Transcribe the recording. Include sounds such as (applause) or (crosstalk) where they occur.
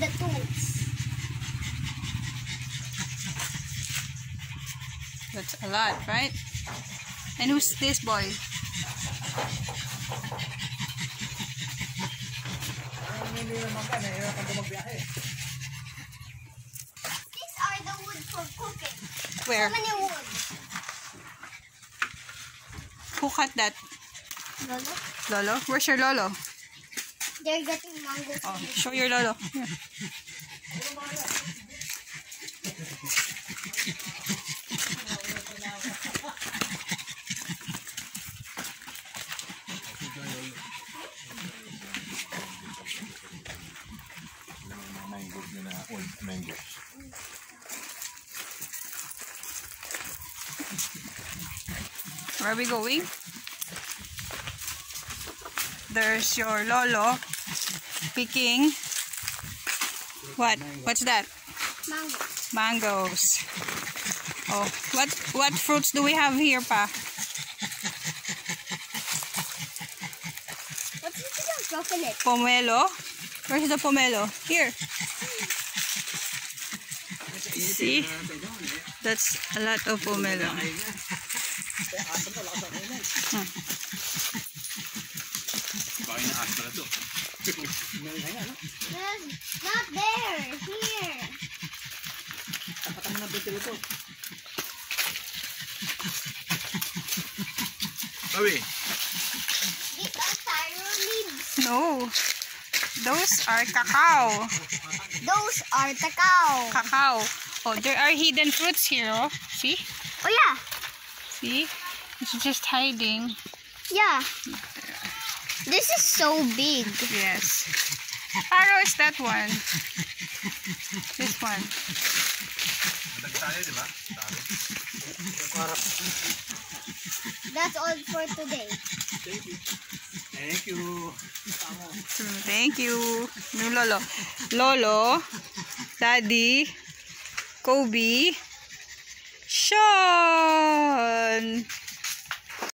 the tools. That's a lot, right? And who's this boy? These are the wood for cooking. Where? How many wood? Who cut that? Lolo? Lolo? Where's your Lolo? They're getting mango. Oh, show your Lolo. Here. mango na na old mango. Where are we going? There's your Lolo picking. What? What's that? Mango. Mangoes. Oh, what what fruits do we have here, pa? What's this about broken it? Pomelo. Where's the pomelo? Here. See? That's a lot of pomelo. (laughs) Baka inaas pala to. Not there. Here. Sabi, These are taro leaves. No. Those are cacao. Those are takao. Cacao. Oh, there are hidden fruits here, oh. See? Oh yeah. See? It's just hiding. Yeah. This is so big. Yes. Paro is that one. This one. nagtali, di ba? Tali. That's all for today. Thank you. Thank you. No, Lolo. Lolo, Daddy, Kobe, Sean.